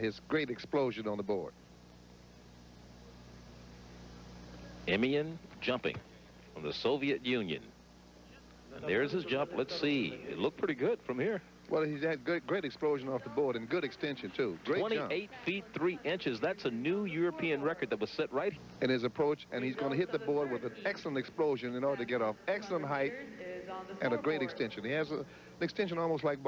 his great explosion on the board. Emmiyan jumping from the Soviet Union. And there's his jump. Let's see. It looked pretty good from here. Well, he's had good, great explosion off the board and good extension, too. Great 28 jump. feet 3 inches. That's a new European record that was set right. in his approach, and he's going to hit the board with an excellent explosion in order to get off excellent height and a great extension. He has a, an extension almost like